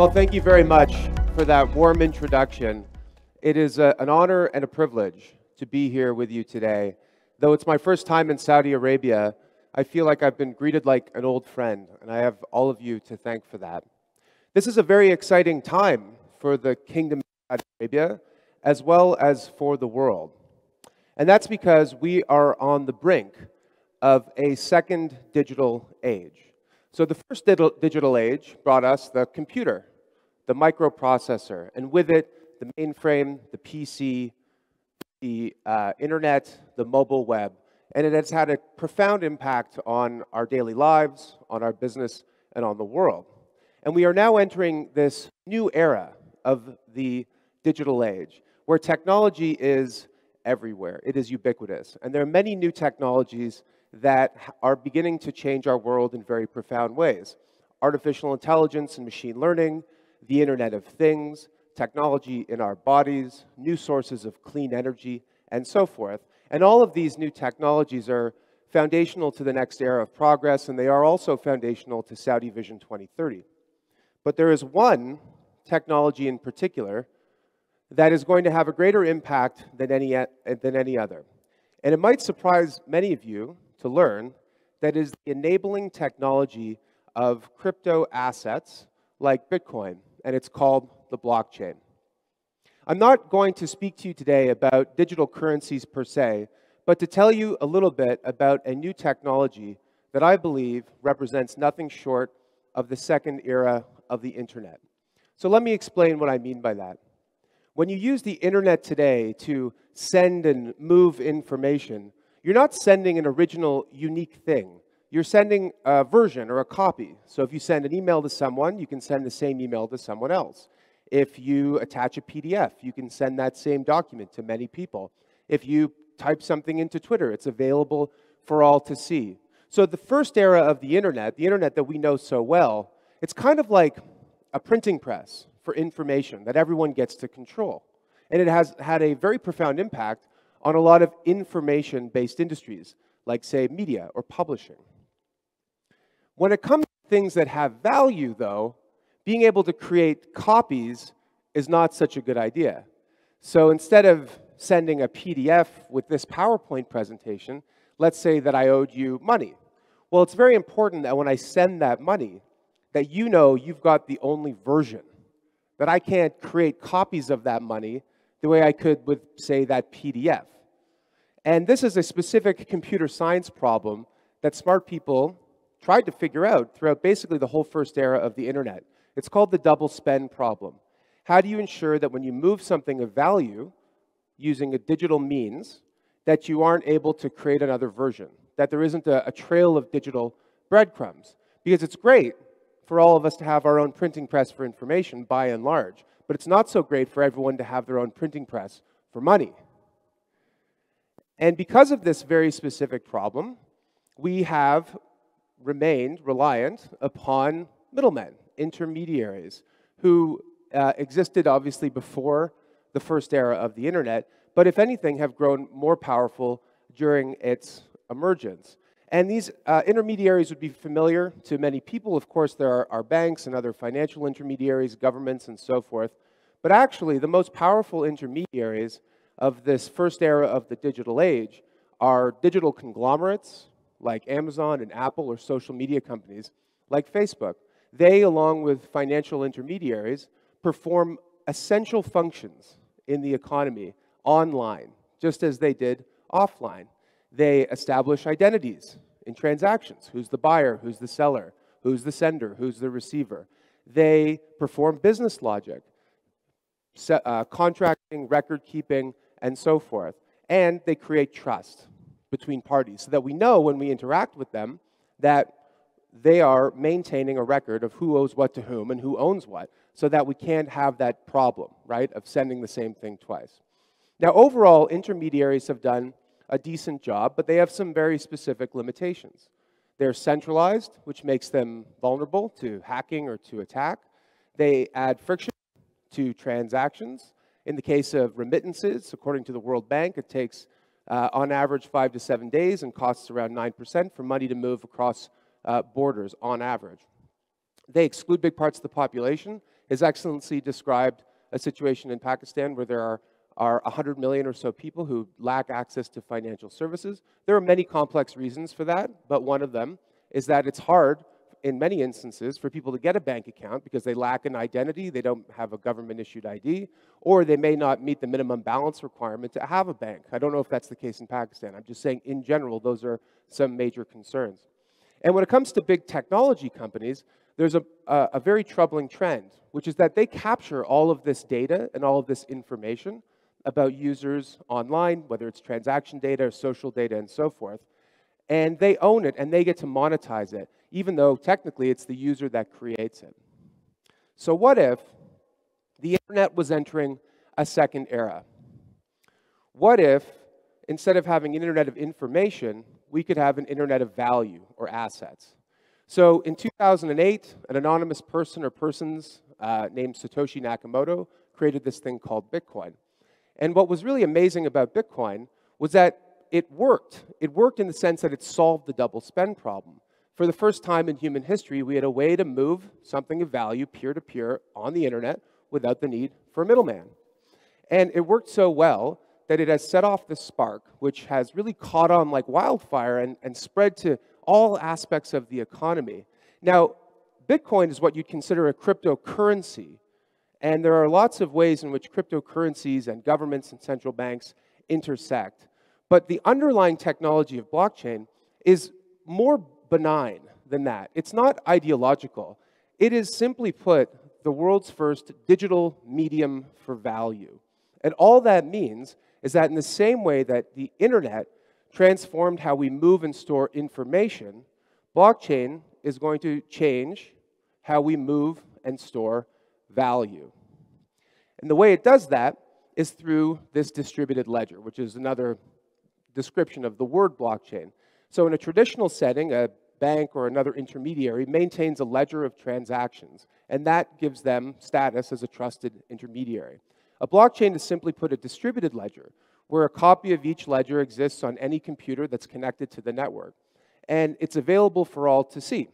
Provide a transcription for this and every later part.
Well, thank you very much for that warm introduction. It is a, an honor and a privilege to be here with you today. Though it's my first time in Saudi Arabia, I feel like I've been greeted like an old friend, and I have all of you to thank for that. This is a very exciting time for the Kingdom of Saudi Arabia, as well as for the world. And that's because we are on the brink of a second digital age. So, the first digital age brought us the computer, the microprocessor, and with it, the mainframe, the PC, the uh, internet, the mobile web. And it has had a profound impact on our daily lives, on our business, and on the world. And we are now entering this new era of the digital age where technology is everywhere, it is ubiquitous. And there are many new technologies that are beginning to change our world in very profound ways artificial intelligence and machine learning, the Internet of Things, technology in our bodies, new sources of clean energy, and so forth. And all of these new technologies are foundational to the next era of progress, and they are also foundational to Saudi Vision 2030. But there is one technology in particular that is going to have a greater impact than any, than any other. And it might surprise many of you to learn that is the enabling technology of crypto assets like Bitcoin, and it's called the blockchain. I'm not going to speak to you today about digital currencies per se, but to tell you a little bit about a new technology that I believe represents nothing short of the second era of the internet. So let me explain what I mean by that. When you use the internet today to send and move information, you're not sending an original, unique thing. You're sending a version or a copy. So if you send an email to someone, you can send the same email to someone else. If you attach a PDF, you can send that same document to many people. If you type something into Twitter, it's available for all to see. So the first era of the internet, the internet that we know so well, it's kind of like a printing press for information that everyone gets to control. And it has had a very profound impact on a lot of information based industries, like, say, media or publishing. When it comes to things that have value, though, being able to create copies is not such a good idea. So instead of sending a PDF with this PowerPoint presentation, let's say that I owed you money. Well, it's very important that when I send that money, that you know you've got the only version, that I can't create copies of that money the way I could with, say, that PDF. And this is a specific computer science problem that smart people tried to figure out throughout basically the whole first era of the internet. It's called the double spend problem. How do you ensure that when you move something of value using a digital means, that you aren't able to create another version, that there isn't a, a trail of digital breadcrumbs? Because it's great for all of us to have our own printing press for information, by and large, but it's not so great for everyone to have their own printing press for money. And because of this very specific problem, we have remained reliant upon middlemen, intermediaries, who uh, existed obviously before the first era of the internet, but if anything, have grown more powerful during its emergence. And these uh, intermediaries would be familiar to many people. Of course, there are, are banks and other financial intermediaries, governments, and so forth. But actually, the most powerful intermediaries of this first era of the digital age are digital conglomerates like Amazon and Apple or social media companies like Facebook. They, along with financial intermediaries, perform essential functions in the economy online, just as they did offline. They establish identities in transactions who's the buyer, who's the seller, who's the sender, who's the receiver. They perform business logic, uh, contracting, record keeping, and so forth. And they create trust between parties so that we know when we interact with them that they are maintaining a record of who owes what to whom and who owns what so that we can't have that problem, right, of sending the same thing twice. Now, overall, intermediaries have done a decent job, but they have some very specific limitations. They're centralized, which makes them vulnerable to hacking or to attack. They add friction to transactions. In the case of remittances, according to the World Bank, it takes uh, on average five to seven days and costs around 9% for money to move across uh, borders on average. They exclude big parts of the population His Excellency described a situation in Pakistan where there are, are 100 million or so people who lack access to financial services. There are many complex reasons for that, but one of them is that it's hard in many instances for people to get a bank account because they lack an identity, they don't have a government issued ID, or they may not meet the minimum balance requirement to have a bank. I don't know if that's the case in Pakistan. I'm just saying in general, those are some major concerns. And when it comes to big technology companies, there's a, a, a very troubling trend, which is that they capture all of this data and all of this information about users online, whether it's transaction data or social data and so forth, and they own it and they get to monetize it, even though technically it's the user that creates it. So, what if the internet was entering a second era? What if instead of having an internet of information, we could have an internet of value or assets? So, in 2008, an anonymous person or persons uh, named Satoshi Nakamoto created this thing called Bitcoin. And what was really amazing about Bitcoin was that it worked. It worked in the sense that it solved the double spend problem. For the first time in human history, we had a way to move something of value peer to peer on the internet without the need for a middleman. And it worked so well that it has set off the spark, which has really caught on like wildfire and, and spread to all aspects of the economy. Now, Bitcoin is what you'd consider a cryptocurrency. And there are lots of ways in which cryptocurrencies and governments and central banks intersect. But the underlying technology of blockchain is more benign than that. It's not ideological. It is simply put the world's first digital medium for value. And all that means is that in the same way that the internet transformed how we move and store information, blockchain is going to change how we move and store value. And the way it does that is through this distributed ledger, which is another description of the word blockchain. So in a traditional setting, a bank or another intermediary maintains a ledger of transactions, and that gives them status as a trusted intermediary. A blockchain is simply put a distributed ledger, where a copy of each ledger exists on any computer that's connected to the network, and it's available for all to see.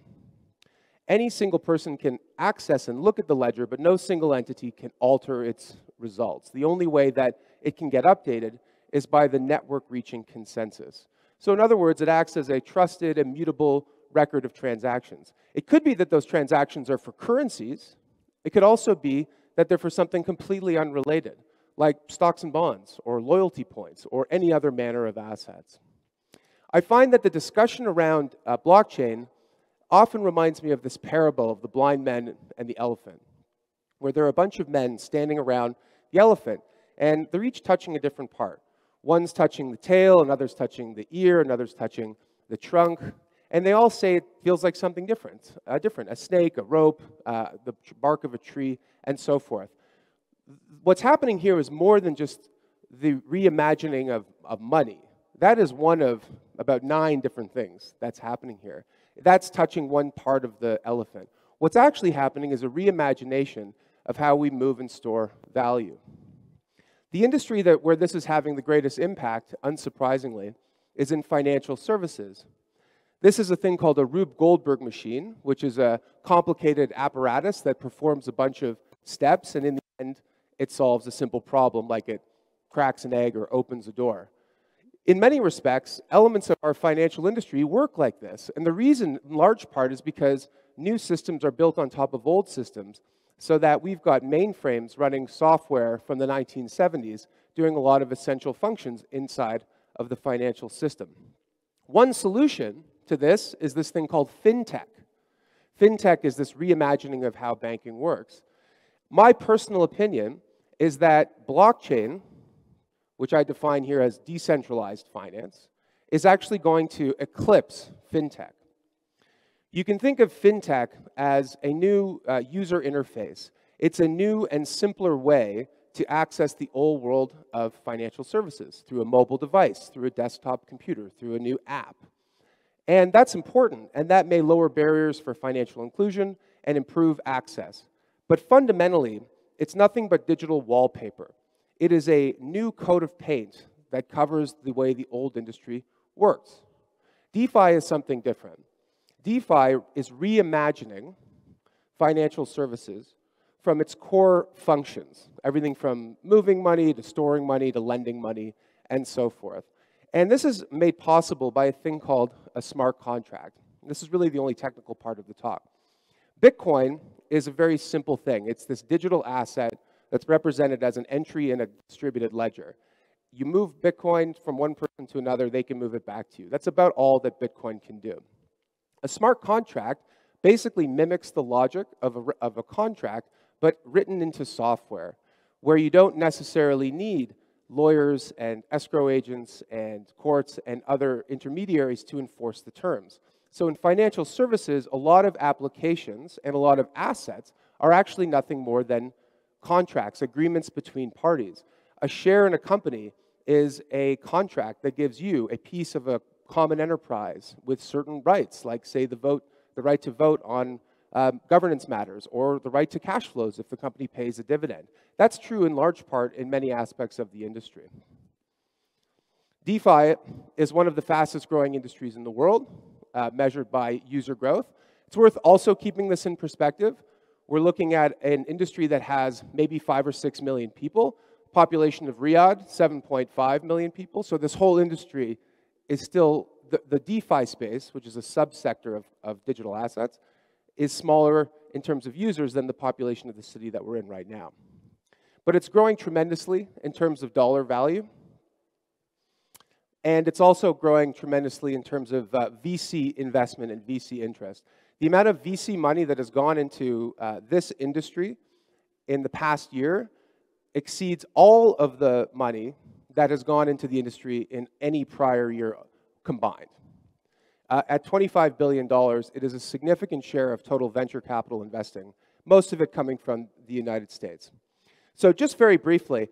Any single person can access and look at the ledger, but no single entity can alter its results. The only way that it can get updated is by the network reaching consensus. So, in other words, it acts as a trusted, immutable record of transactions. It could be that those transactions are for currencies, it could also be that they're for something completely unrelated, like stocks and bonds, or loyalty points, or any other manner of assets. I find that the discussion around uh, blockchain often reminds me of this parable of the blind men and the elephant, where there are a bunch of men standing around the elephant, and they're each touching a different part. One's touching the tail, another's touching the ear, another's touching the trunk. And they all say it feels like something different, uh, different, a snake, a rope, uh, the bark of a tree, and so forth. What's happening here is more than just the reimagining of, of money. That is one of about nine different things that's happening here. That's touching one part of the elephant. What's actually happening is a reimagination of how we move and store value. The industry that, where this is having the greatest impact, unsurprisingly, is in financial services. This is a thing called a Rube Goldberg machine, which is a complicated apparatus that performs a bunch of steps, and in the end, it solves a simple problem like it cracks an egg or opens a door. In many respects, elements of our financial industry work like this. And the reason, in large part, is because new systems are built on top of old systems so that we've got mainframes running software from the 1970s doing a lot of essential functions inside of the financial system. One solution to this is this thing called fintech. Fintech is this reimagining of how banking works. My personal opinion is that blockchain, which I define here as decentralized finance, is actually going to eclipse fintech. You can think of fintech as a new uh, user interface. It's a new and simpler way to access the old world of financial services through a mobile device, through a desktop computer, through a new app. And that's important, and that may lower barriers for financial inclusion and improve access. But fundamentally, it's nothing but digital wallpaper. It is a new coat of paint that covers the way the old industry works. DeFi is something different. DeFi is reimagining financial services from its core functions, everything from moving money to storing money to lending money and so forth. And this is made possible by a thing called a smart contract. This is really the only technical part of the talk. Bitcoin is a very simple thing. It's this digital asset that's represented as an entry in a distributed ledger. You move Bitcoin from one person to another, they can move it back to you. That's about all that Bitcoin can do. A smart contract basically mimics the logic of a, of a contract, but written into software, where you don't necessarily need lawyers and escrow agents and courts and other intermediaries to enforce the terms. So in financial services, a lot of applications and a lot of assets are actually nothing more than contracts, agreements between parties. A share in a company is a contract that gives you a piece of a common enterprise with certain rights, like say the vote, the right to vote on um, governance matters, or the right to cash flows if the company pays a dividend. That's true in large part in many aspects of the industry. DeFi is one of the fastest growing industries in the world, uh, measured by user growth. It's worth also keeping this in perspective. We're looking at an industry that has maybe five or six million people, population of Riyadh, 7.5 million people. So this whole industry is still, the, the DeFi space, which is a subsector of, of digital assets, is smaller in terms of users than the population of the city that we're in right now. But it's growing tremendously in terms of dollar value. And it's also growing tremendously in terms of uh, VC investment and VC interest. The amount of VC money that has gone into uh, this industry in the past year exceeds all of the money that has gone into the industry in any prior year combined. Uh, at $25 billion, it is a significant share of total venture capital investing, most of it coming from the United States. So just very briefly,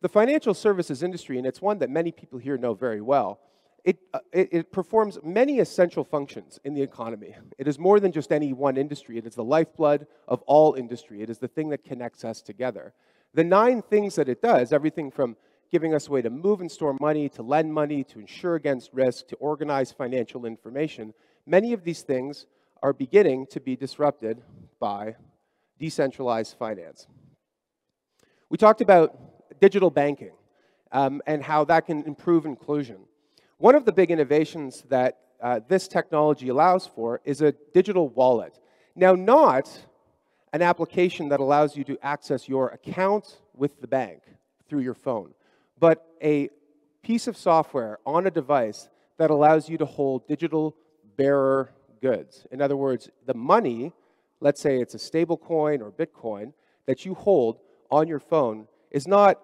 the financial services industry, and it's one that many people here know very well, it, uh, it, it, performs many essential functions in the economy. It is more than just any one industry. It is the lifeblood of all industry. It is the thing that connects us together. The nine things that it does, everything from giving us a way to move and store money, to lend money, to insure against risk, to organize financial information. Many of these things are beginning to be disrupted by decentralized finance. We talked about digital banking um, and how that can improve inclusion. One of the big innovations that uh, this technology allows for is a digital wallet. Now, not an application that allows you to access your account with the bank through your phone, but a piece of software on a device that allows you to hold digital bearer goods. In other words, the money, let's say it's a stable coin or Bitcoin, that you hold on your phone is not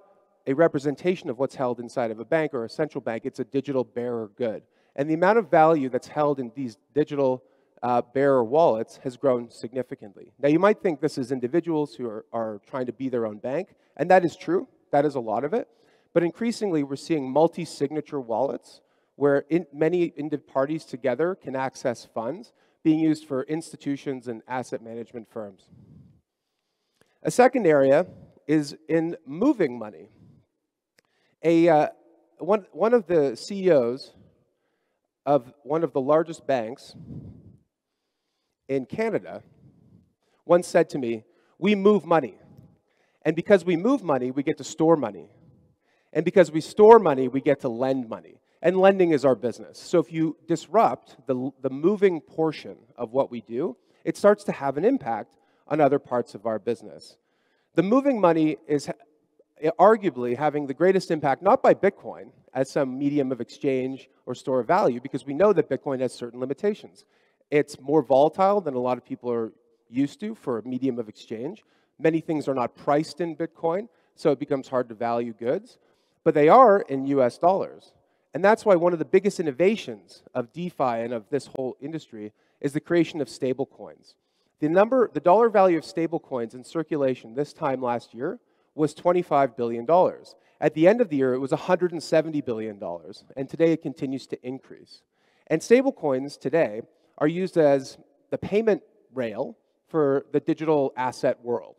a representation of what's held inside of a bank or a central bank, it's a digital bearer good. And the amount of value that's held in these digital uh, bearer wallets has grown significantly. Now, you might think this is individuals who are, are trying to be their own bank, and that is true. That is a lot of it. But increasingly, we're seeing multi-signature wallets where in, many parties together can access funds being used for institutions and asset management firms. A second area is in moving money. A, uh, one, one of the CEOs of one of the largest banks in Canada once said to me, We move money. And because we move money, we get to store money. And because we store money, we get to lend money. And lending is our business. So if you disrupt the, the moving portion of what we do, it starts to have an impact on other parts of our business. The moving money is arguably having the greatest impact, not by Bitcoin as some medium of exchange or store of value, because we know that Bitcoin has certain limitations. It's more volatile than a lot of people are used to for a medium of exchange. Many things are not priced in Bitcoin, so it becomes hard to value goods but they are in US dollars. And that's why one of the biggest innovations of DeFi and of this whole industry is the creation of stablecoins. The number, the dollar value of stablecoins in circulation this time last year was $25 billion. At the end of the year, it was $170 billion, and today it continues to increase. And stablecoins today are used as the payment rail for the digital asset world.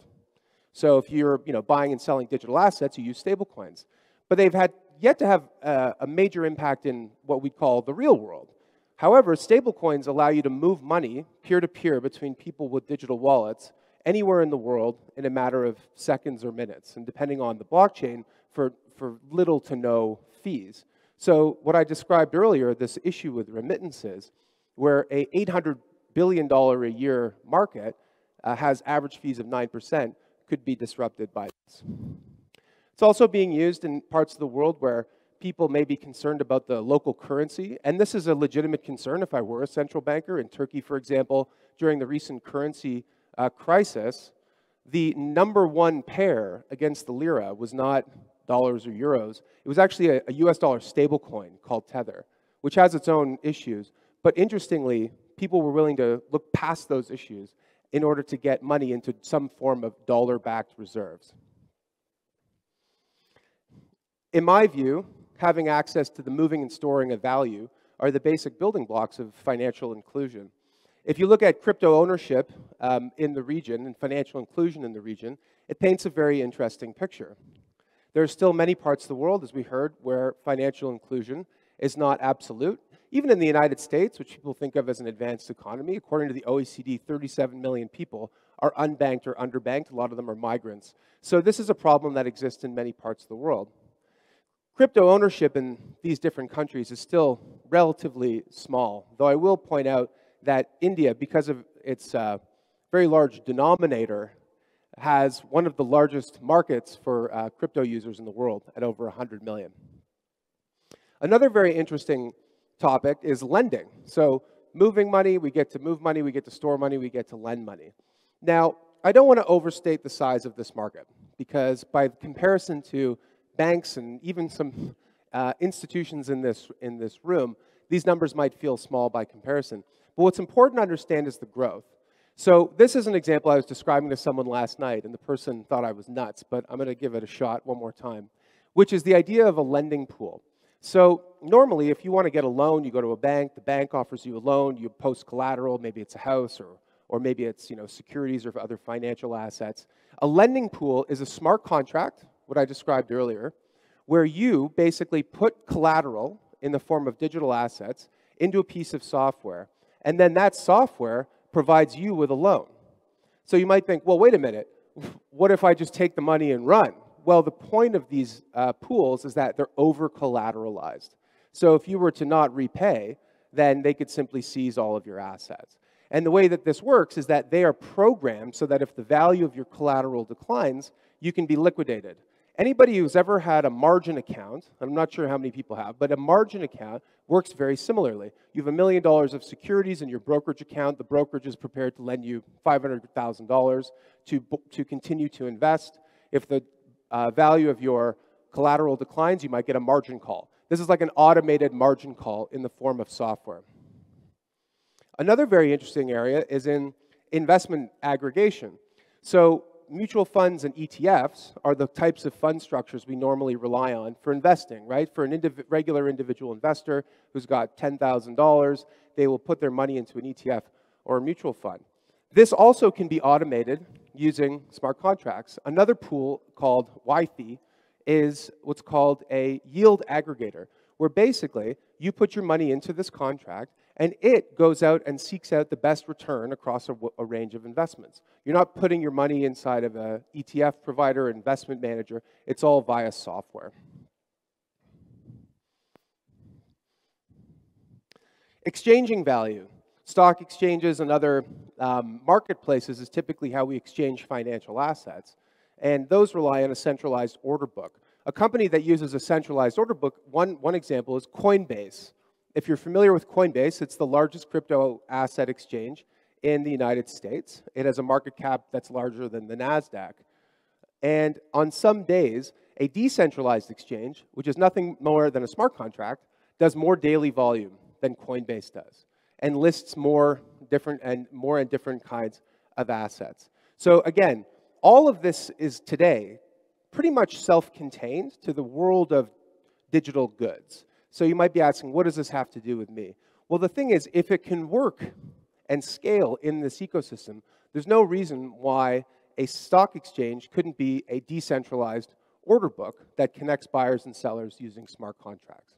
So if you're you know, buying and selling digital assets, you use stablecoins but they've had yet to have uh, a major impact in what we call the real world. However, stablecoins allow you to move money peer to peer between people with digital wallets anywhere in the world in a matter of seconds or minutes, and depending on the blockchain, for, for little to no fees. So what I described earlier, this issue with remittances, where a $800 billion a year market uh, has average fees of 9%, could be disrupted by this. It's also being used in parts of the world where people may be concerned about the local currency, and this is a legitimate concern if I were a central banker. In Turkey, for example, during the recent currency uh, crisis, the number one pair against the lira was not dollars or euros. It was actually a, a US dollar stablecoin called Tether, which has its own issues. But interestingly, people were willing to look past those issues in order to get money into some form of dollar backed reserves. In my view, having access to the moving and storing of value are the basic building blocks of financial inclusion. If you look at crypto ownership um, in the region and financial inclusion in the region, it paints a very interesting picture. There are still many parts of the world, as we heard, where financial inclusion is not absolute. Even in the United States, which people think of as an advanced economy, according to the OECD, 37 million people are unbanked or underbanked. A lot of them are migrants. So this is a problem that exists in many parts of the world. Crypto ownership in these different countries is still relatively small, though I will point out that India, because of its uh, very large denominator, has one of the largest markets for uh, crypto users in the world at over 100 million. Another very interesting topic is lending. So moving money, we get to move money, we get to store money, we get to lend money. Now, I don't want to overstate the size of this market because by comparison to banks and even some uh, institutions in this, in this room, these numbers might feel small by comparison. But what's important to understand is the growth. So this is an example I was describing to someone last night, and the person thought I was nuts, but I'm going to give it a shot one more time, which is the idea of a lending pool. So normally, if you want to get a loan, you go to a bank. The bank offers you a loan. You post collateral. Maybe it's a house, or or maybe it's you know securities or other financial assets. A lending pool is a smart contract, what I described earlier, where you basically put collateral in the form of digital assets into a piece of software, and then that software provides you with a loan. So you might think, well, wait a minute. What if I just take the money and run? Well, the point of these uh, pools is that they're over collateralized. So if you were to not repay, then they could simply seize all of your assets. And the way that this works is that they are programmed so that if the value of your collateral declines, you can be liquidated. Anybody who's ever had a margin account, I'm not sure how many people have, but a margin account works very similarly. You have a million dollars of securities in your brokerage account. The brokerage is prepared to lend you $500,000 to, to continue to invest. If the uh, value of your collateral declines, you might get a margin call. This is like an automated margin call in the form of software. Another very interesting area is in investment aggregation. So mutual funds and ETFs are the types of fund structures we normally rely on for investing, right? For an indiv regular individual investor who's got $10,000, they will put their money into an ETF or a mutual fund. This also can be automated using smart contracts. Another pool called YFI is what's called a yield aggregator, where basically you put your money into this contract and it goes out and seeks out the best return across a, a range of investments. You're not putting your money inside of an ETF provider, investment manager, it's all via software. Exchanging value. Stock exchanges and other um, marketplaces is typically how we exchange financial assets. And those rely on a centralized order book. A company that uses a centralized order book, one, one example is Coinbase. If you're familiar with Coinbase, it's the largest crypto asset exchange in the United States. It has a market cap that's larger than the NASDAQ. And on some days, a decentralized exchange, which is nothing more than a smart contract, does more daily volume than Coinbase does and lists more different and more and different kinds of assets. So again, all of this is today pretty much self-contained to the world of digital goods. So you might be asking, what does this have to do with me? Well, the thing is, if it can work and scale in this ecosystem, there's no reason why a stock exchange couldn't be a decentralized order book that connects buyers and sellers using smart contracts.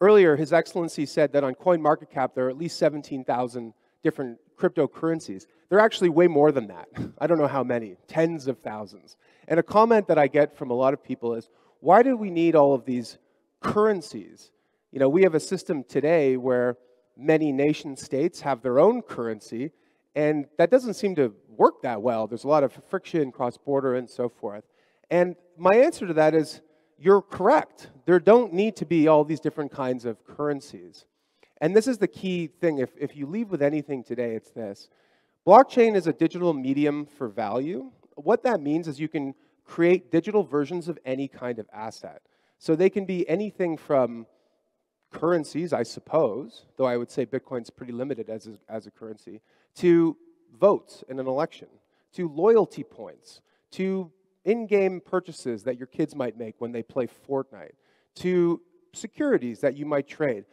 Earlier, His Excellency said that on CoinMarketCap, there are at least 17,000 different cryptocurrencies. They're actually way more than that. I don't know how many, tens of thousands. And a comment that I get from a lot of people is, why do we need all of these currencies? You know, we have a system today where many nation states have their own currency, and that doesn't seem to work that well. There's a lot of friction cross border and so forth. And my answer to that is you're correct. There don't need to be all these different kinds of currencies. And this is the key thing. If, if you leave with anything today, it's this blockchain is a digital medium for value. What that means is you can create digital versions of any kind of asset. So they can be anything from currencies, I suppose, though I would say Bitcoin's pretty limited as a, as a currency, to votes in an election, to loyalty points, to in game purchases that your kids might make when they play Fortnite, to securities that you might trade.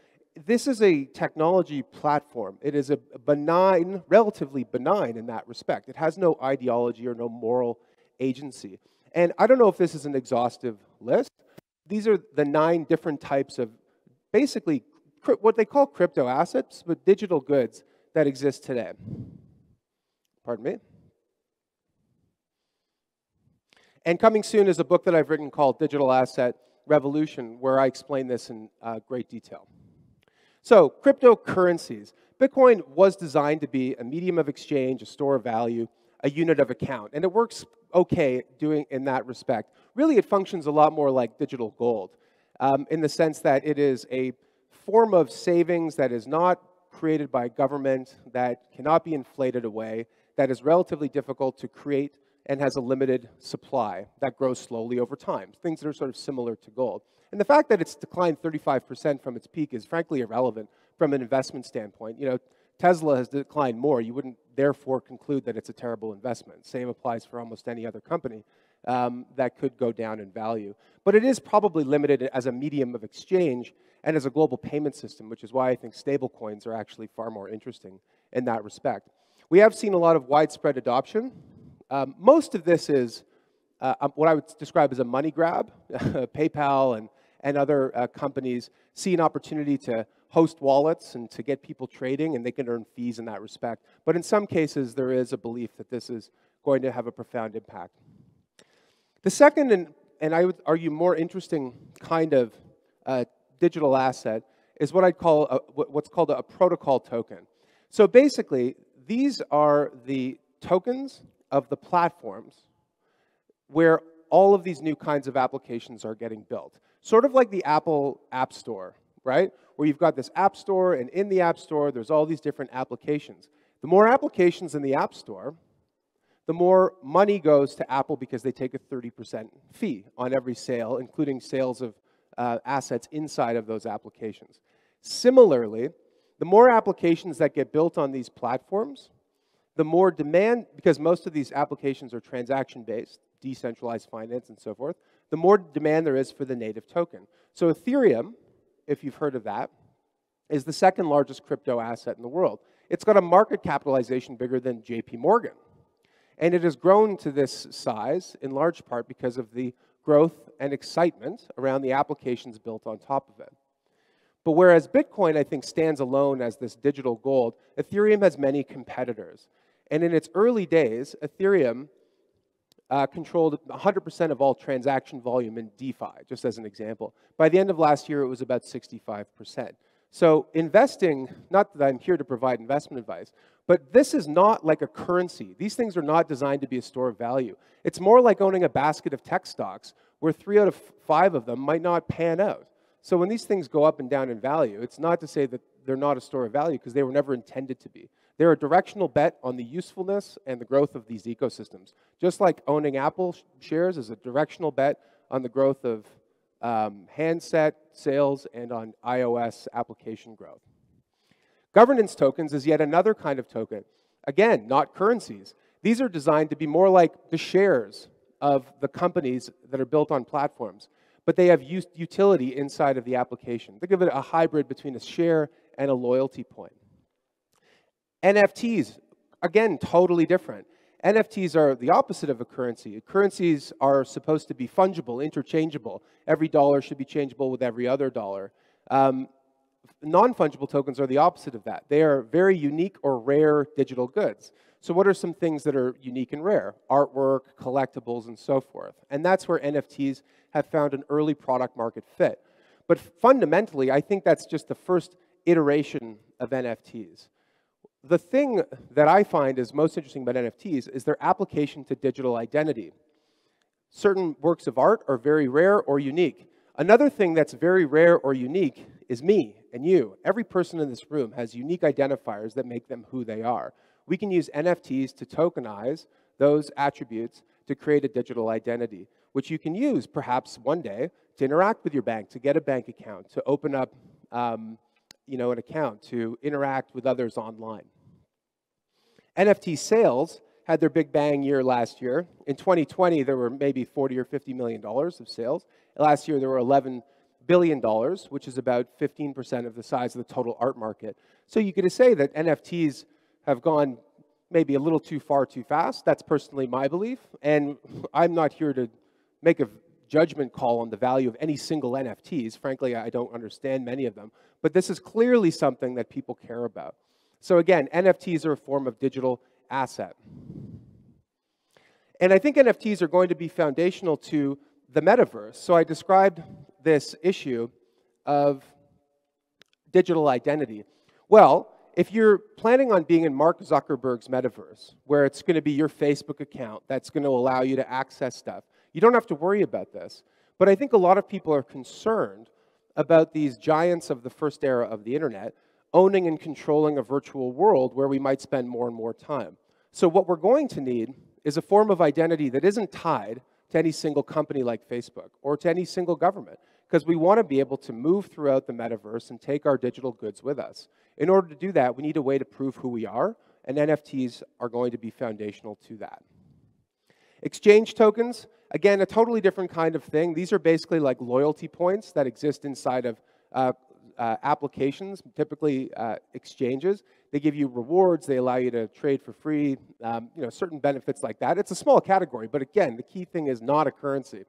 This is a technology platform. It is a benign, relatively benign in that respect. It has no ideology or no moral agency. And I don't know if this is an exhaustive list. These are the nine different types of basically what they call crypto assets, but digital goods that exist today. Pardon me. And coming soon is a book that I've written called Digital Asset Revolution, where I explain this in uh, great detail. So, cryptocurrencies. Bitcoin was designed to be a medium of exchange, a store of value, a unit of account, and it works okay doing in that respect. Really, it functions a lot more like digital gold um, in the sense that it is a form of savings that is not created by government, that cannot be inflated away, that is relatively difficult to create and has a limited supply that grows slowly over time, things that are sort of similar to gold. And the fact that it's declined 35% from its peak is frankly irrelevant from an investment standpoint. You know, Tesla has declined more. You wouldn't therefore conclude that it's a terrible investment. Same applies for almost any other company um, that could go down in value. But it is probably limited as a medium of exchange and as a global payment system, which is why I think stablecoins are actually far more interesting in that respect. We have seen a lot of widespread adoption um, most of this is uh, um, what I would describe as a money grab. PayPal and, and other uh, companies see an opportunity to host wallets and to get people trading, and they can earn fees in that respect. But in some cases, there is a belief that this is going to have a profound impact. The second, and, and I would argue more interesting kind of uh, digital asset is what I'd call a, what's called a protocol token. So basically, these are the tokens of the platforms where all of these new kinds of applications are getting built. Sort of like the Apple App Store, right? Where you've got this App Store, and in the App Store, there's all these different applications. The more applications in the App Store, the more money goes to Apple because they take a 30% fee on every sale, including sales of uh, assets inside of those applications. Similarly, the more applications that get built on these platforms, the more demand, because most of these applications are transaction based, decentralized finance and so forth, the more demand there is for the native token. So Ethereum, if you've heard of that, is the second largest crypto asset in the world. It's got a market capitalization bigger than JP Morgan. And it has grown to this size in large part because of the growth and excitement around the applications built on top of it. But whereas Bitcoin, I think, stands alone as this digital gold, Ethereum has many competitors. And in its early days, Ethereum uh, controlled 100% of all transaction volume in DeFi, just as an example. By the end of last year, it was about 65%. So investing, not that I'm here to provide investment advice, but this is not like a currency. These things are not designed to be a store of value. It's more like owning a basket of tech stocks where three out of five of them might not pan out. So when these things go up and down in value, it's not to say that they're not a store of value because they were never intended to be. They're a directional bet on the usefulness and the growth of these ecosystems. Just like owning Apple shares is a directional bet on the growth of um, handset sales and on iOS application growth. Governance tokens is yet another kind of token. Again, not currencies. These are designed to be more like the shares of the companies that are built on platforms, but they have utility inside of the application. Think of it a hybrid between a share and a loyalty point. NFTs, again, totally different. NFTs are the opposite of a currency. Currencies are supposed to be fungible, interchangeable. Every dollar should be changeable with every other dollar. Um, non fungible tokens are the opposite of that. They are very unique or rare digital goods. So, what are some things that are unique and rare? Artwork, collectibles, and so forth. And that's where NFTs have found an early product market fit. But fundamentally, I think that's just the first iteration of NFTs. The thing that I find is most interesting about NFTs is their application to digital identity. Certain works of art are very rare or unique. Another thing that's very rare or unique is me and you. Every person in this room has unique identifiers that make them who they are. We can use NFTs to tokenize those attributes to create a digital identity, which you can use perhaps one day to interact with your bank, to get a bank account, to open up um, you know, an account, to interact with others online. NFT sales had their big bang year last year. In 2020, there were maybe 40 or 50 million dollars of sales. Last year, there were 11 billion dollars, which is about 15% of the size of the total art market. So you could say that NFTs have gone maybe a little too far too fast. That's personally my belief. And I'm not here to make a judgment call on the value of any single NFTs. Frankly, I don't understand many of them. But this is clearly something that people care about. So again, NFTs are a form of digital asset. And I think NFTs are going to be foundational to the metaverse. So I described this issue of digital identity. Well, if you're planning on being in Mark Zuckerberg's metaverse, where it's going to be your Facebook account that's going to allow you to access stuff, you don't have to worry about this. But I think a lot of people are concerned about these giants of the first era of the internet owning and controlling a virtual world where we might spend more and more time. So, what we're going to need is a form of identity that isn't tied to any single company like Facebook or to any single government, because we want to be able to move throughout the metaverse and take our digital goods with us. In order to do that, we need a way to prove who we are, and NFTs are going to be foundational to that. Exchange tokens, again, a totally different kind of thing. These are basically like loyalty points that exist inside of uh, uh, applications, typically uh, exchanges. They give you rewards. They allow you to trade for free. Um, you know, certain benefits like that. It's a small category, but again, the key thing is not a currency.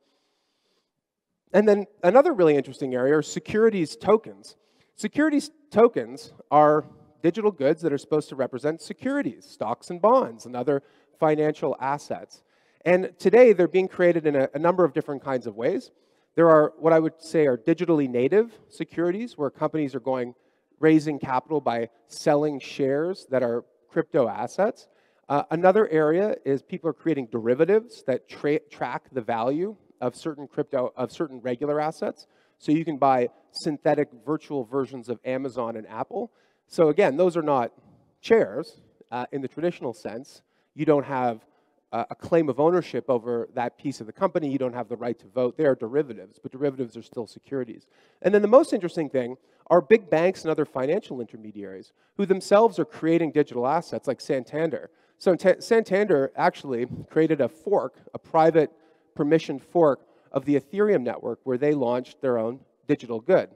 And then another really interesting area are securities tokens. Securities tokens are digital goods that are supposed to represent securities, stocks and bonds, and other financial assets. And today they're being created in a, a number of different kinds of ways. There are what I would say are digitally native securities where companies are going raising capital by selling shares that are crypto assets. Uh, another area is people are creating derivatives that tra track the value of certain crypto of certain regular assets. So you can buy synthetic virtual versions of Amazon and Apple. So again, those are not shares uh, in the traditional sense. You don't have a claim of ownership over that piece of the company. You don't have the right to vote. They are derivatives, but derivatives are still securities. And then the most interesting thing are big banks and other financial intermediaries who themselves are creating digital assets like Santander. So Santander actually created a fork, a private permissioned fork of the Ethereum network where they launched their own digital good.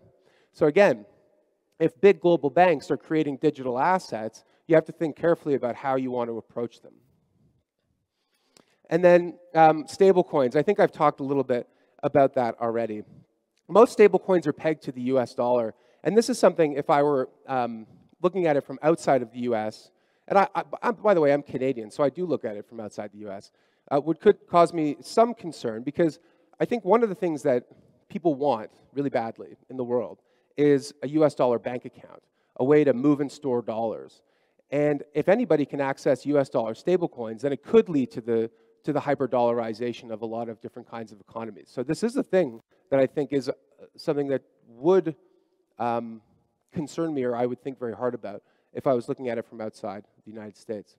So again, if big global banks are creating digital assets, you have to think carefully about how you want to approach them. And then um, stablecoins. I think I've talked a little bit about that already. Most stablecoins are pegged to the US dollar. And this is something, if I were um, looking at it from outside of the US, and I, I, by the way, I'm Canadian, so I do look at it from outside the US, uh, would could cause me some concern because I think one of the things that people want really badly in the world is a US dollar bank account, a way to move and store dollars. And if anybody can access US dollar stablecoins, then it could lead to the to the hyper-dollarization of a lot of different kinds of economies. So this is a thing that I think is uh, something that would um, concern me or I would think very hard about if I was looking at it from outside the United States.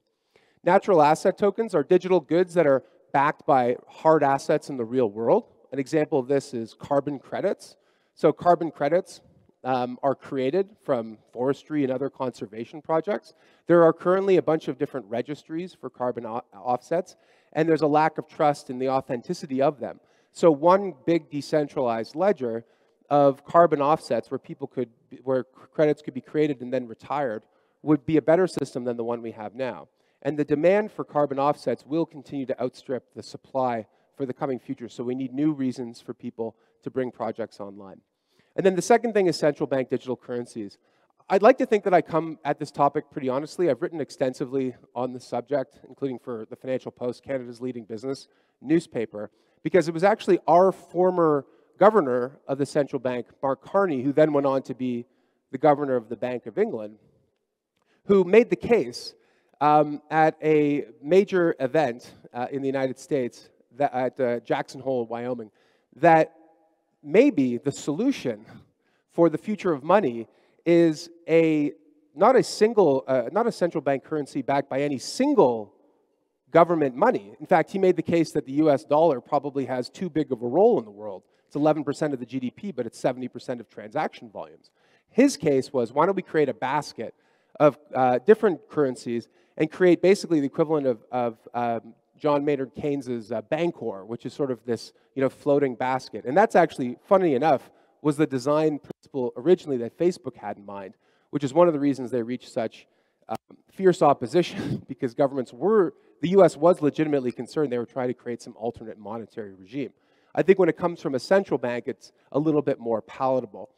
Natural asset tokens are digital goods that are backed by hard assets in the real world. An example of this is carbon credits. So carbon credits um, are created from forestry and other conservation projects. There are currently a bunch of different registries for carbon offsets, and there's a lack of trust in the authenticity of them. So one big decentralized ledger of carbon offsets where people could, where credits could be created and then retired would be a better system than the one we have now. And the demand for carbon offsets will continue to outstrip the supply for the coming future. So we need new reasons for people to bring projects online. And then the second thing is central bank digital currencies. I'd like to think that I come at this topic pretty honestly. I've written extensively on the subject, including for the Financial Post, Canada's leading business newspaper, because it was actually our former governor of the central bank, Mark Carney, who then went on to be the governor of the Bank of England, who made the case um, at a major event uh, in the United States that, at uh, Jackson Hole, Wyoming, that maybe the solution for the future of money is a not a single, uh, not a central bank currency backed by any single government money. In fact, he made the case that the US dollar probably has too big of a role in the world. It's 11% of the GDP, but it's 70% of transaction volumes. His case was why don't we create a basket of uh, different currencies and create basically the equivalent of, of um, John Maynard Keynes's uh, Bancor, which is sort of this you know, floating basket. And that's actually, funny enough, was the design principle originally that Facebook had in mind, which is one of the reasons they reached such um, fierce opposition because governments were, the US was legitimately concerned they were trying to create some alternate monetary regime. I think when it comes from a central bank, it's a little bit more palatable.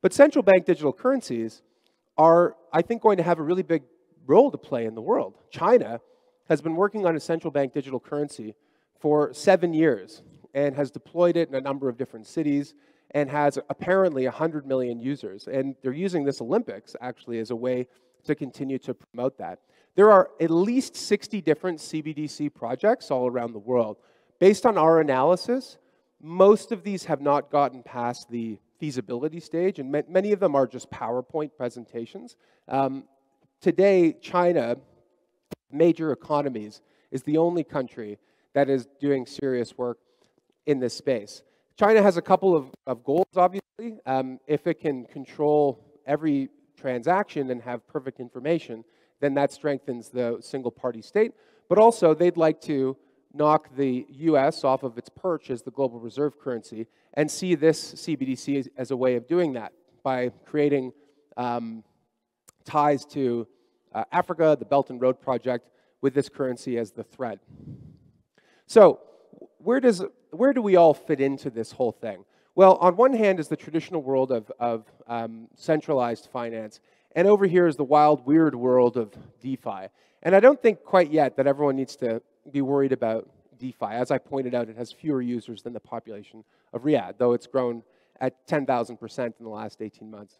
But central bank digital currencies are, I think, going to have a really big role to play in the world. China has been working on a central bank digital currency for seven years and has deployed it in a number of different cities and has apparently 100 million users. And they're using this Olympics actually as a way to continue to promote that. There are at least 60 different CBDC projects all around the world. Based on our analysis, most of these have not gotten past the feasibility stage, and many of them are just PowerPoint presentations. Um, today, China, major economies, is the only country that is doing serious work in this space. China has a couple of, of goals, obviously. Um, if it can control every transaction and have perfect information, then that strengthens the single party state. But also, they'd like to knock the US off of its perch as the global reserve currency and see this CBDC as, as a way of doing that by creating um, ties to uh, Africa, the Belt and Road Project, with this currency as the thread. So, where, does, where do we all fit into this whole thing? Well, on one hand is the traditional world of, of um, centralized finance, and over here is the wild, weird world of DeFi. And I don't think quite yet that everyone needs to be worried about DeFi. As I pointed out, it has fewer users than the population of Riyadh, though it's grown at 10,000% in the last 18 months.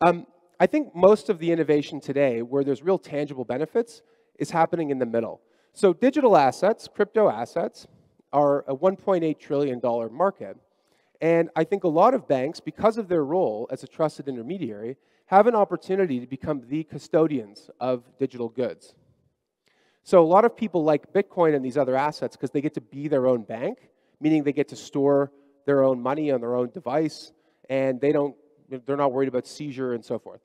Um, I think most of the innovation today, where there's real tangible benefits, is happening in the middle. So digital assets, crypto assets, are a $1.8 trillion market. And I think a lot of banks, because of their role as a trusted intermediary, have an opportunity to become the custodians of digital goods. So a lot of people like Bitcoin and these other assets because they get to be their own bank, meaning they get to store their own money on their own device, and they don't, they're not worried about seizure and so forth.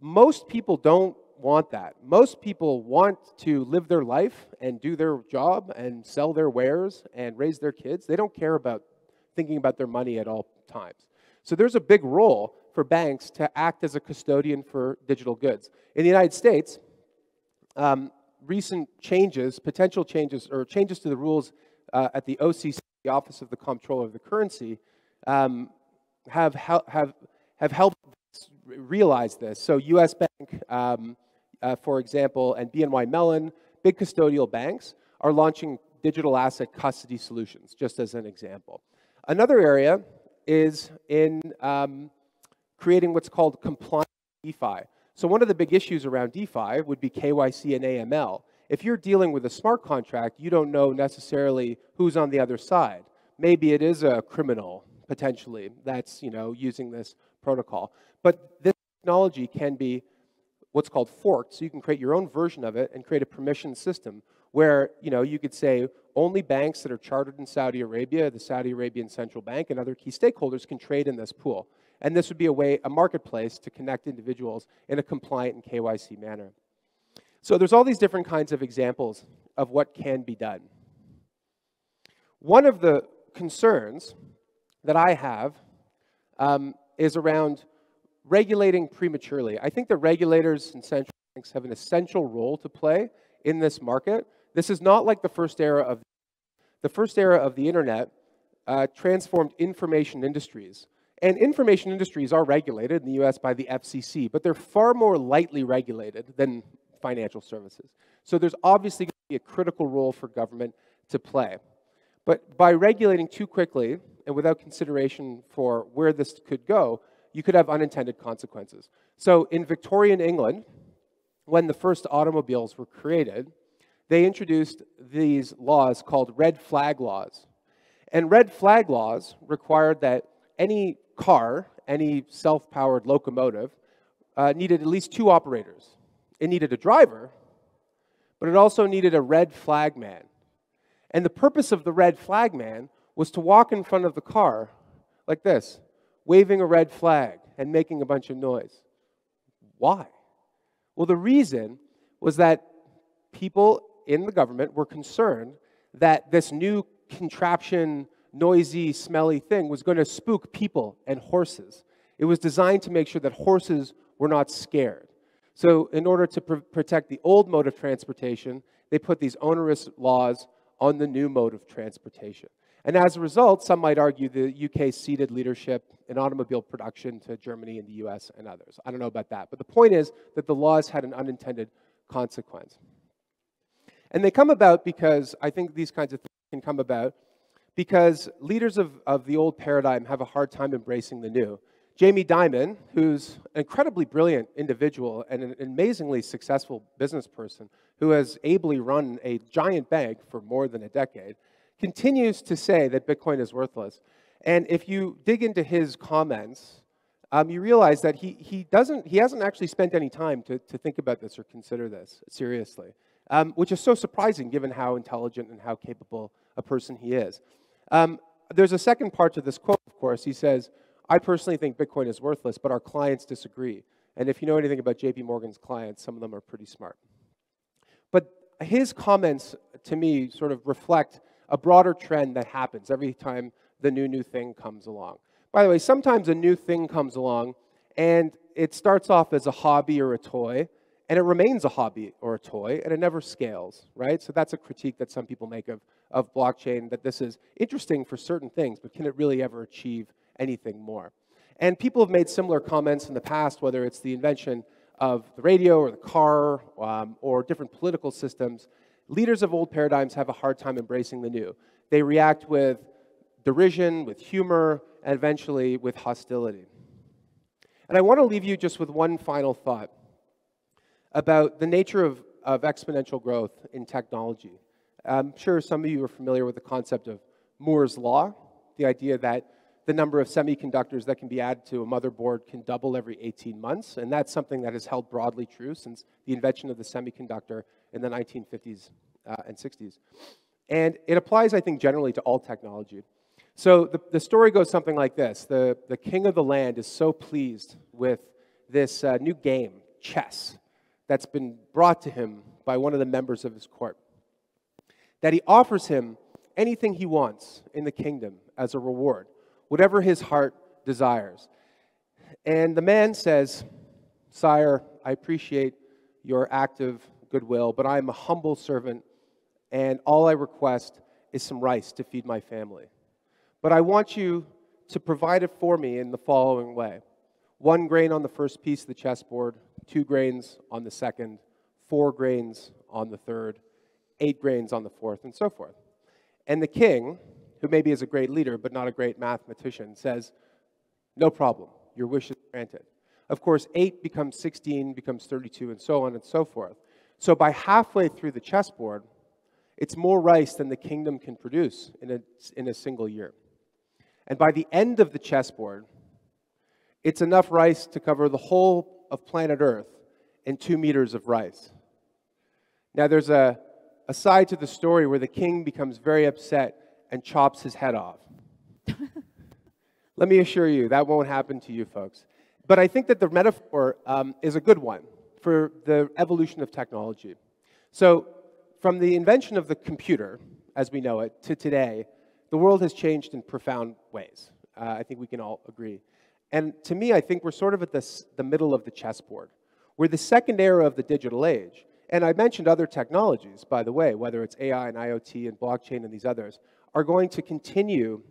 Most people don't want that. Most people want to live their life and do their job and sell their wares and raise their kids. They don't care about thinking about their money at all times. So there's a big role for banks to act as a custodian for digital goods. In the United States, um, recent changes, potential changes, or changes to the rules uh, at the OCC, the Office of the Comptroller of the Currency, um, have, have, have helped realize this. So US Bank, um, uh, for example, and BNY Mellon, big custodial banks, are launching digital asset custody solutions, just as an example. Another area is in um, creating what's called compliant DeFi. So one of the big issues around DeFi would be KYC and AML. If you're dealing with a smart contract, you don't know necessarily who's on the other side. Maybe it is a criminal, potentially, that's you know, using this protocol. But this technology can be what's called forked, so you can create your own version of it and create a permission system where you know you could say only banks that are chartered in Saudi Arabia, the Saudi Arabian Central Bank, and other key stakeholders can trade in this pool. And this would be a way, a marketplace to connect individuals in a compliant and KYC manner. So there's all these different kinds of examples of what can be done. One of the concerns that I have um, is around regulating prematurely. I think the regulators and central banks have an essential role to play in this market this is not like the first era of the first era of the internet uh, transformed information industries And information industries are regulated in the US by the FCC, but they're far more lightly regulated than financial services. So there's obviously going to be a critical role for government to play. But by regulating too quickly and without consideration for where this could go, you could have unintended consequences. So in Victorian England, when the first automobiles were created, they introduced these laws called red flag laws. And red flag laws required that any car, any self powered locomotive, uh, needed at least two operators. It needed a driver, but it also needed a red flag man. And the purpose of the red flag man was to walk in front of the car like this, waving a red flag and making a bunch of noise. Why? Well, the reason was that people in the government were concerned that this new contraption, noisy, smelly thing was going to spook people and horses. It was designed to make sure that horses were not scared. So, in order to pr- protect the old mode of transportation, they put these onerous laws on the new mode of transportation. And as a result, some might argue the UK ceded leadership in automobile production to Germany and the US and others. I don't know about that. But the point is that the laws had an unintended consequence. And they come about because I think these kinds of things can come about because leaders of, of the old paradigm have a hard time embracing the new. Jamie Dimon, who's an incredibly brilliant individual and an amazingly successful business person who has ably run a giant bank for more than a decade, continues to say that Bitcoin is worthless. And if you dig into his comments, um, you realize that he, he, doesn't, he hasn't actually spent any time to, to think about this or consider this seriously, um, which is so surprising given how intelligent and how capable a person he is. Um, there's a second part to this quote, of course. He says, I personally think Bitcoin is worthless, but our clients disagree. And if you know anything about JP Morgan's clients, some of them are pretty smart. But his comments to me sort of reflect a broader trend that happens every time the new, new thing comes along. By the way, sometimes a new thing comes along and it starts off as a hobby or a toy, and it remains a hobby or a toy, and it never scales, right? So that's a critique that some people make of, of blockchain, that this is interesting for certain things, but can it really ever achieve anything more? And people have made similar comments in the past, whether it's the invention of the radio or the car um, or different political systems, leaders of old paradigms have a hard time embracing the new. They react with derision, with humor, and eventually with hostility. And I want to leave you just with one final thought about the nature of, of exponential growth in technology. I'm sure some of you are familiar with the concept of Moore's Law, the idea that the number of semiconductors that can be added to a motherboard can double every 18 months, and that's something that has held broadly true since the invention of the semiconductor in the 1950s uh, and 60s. And it applies, I think, generally to all technology. So the, the story goes something like this the, the king of the land is so pleased with this uh, new game, chess, that's been brought to him by one of the members of his court, that he offers him anything he wants in the kingdom as a reward, whatever his heart desires. And the man says, Sire, I appreciate your active goodwill, but I am a humble servant, and all I request is some rice to feed my family. But I want you to provide it for me in the following way one grain on the first piece of the chessboard, two grains on the second, four grains on the third, eight grains on the fourth, and so forth. And the king, who maybe is a great leader but not a great mathematician, says, No problem, your wish is granted. Of course, 8 becomes 16, becomes 32, and so on and so forth. So by halfway through the chessboard, it's more rice than the kingdom can produce in a, in a single year. And by the end of the chessboard, it's enough rice to cover the whole of planet Earth in two meters of rice. Now, there's a, a side to the story where the king becomes very upset and chops his head off. Let me assure you, that won't happen to you folks. But I think that the metaphor um, is a good one for the evolution of technology. So, from the invention of the computer, as we know it, to today, the world has changed in profound ways. Uh, I think we can all agree. And to me, I think we're sort of at this, the middle of the chessboard. We're the second era of the digital age. And I mentioned other technologies, by the way, whether it's AI and IoT and blockchain and these others, are going to continue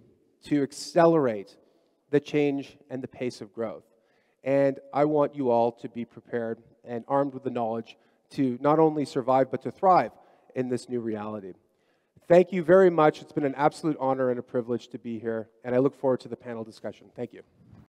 to accelerate the change, and the pace of growth. And I want you all to be prepared and armed with the knowledge to not only survive, but to thrive in this new reality. Thank you very much. It's been an absolute honor and a privilege to be here, and I look forward to the panel discussion. Thank you.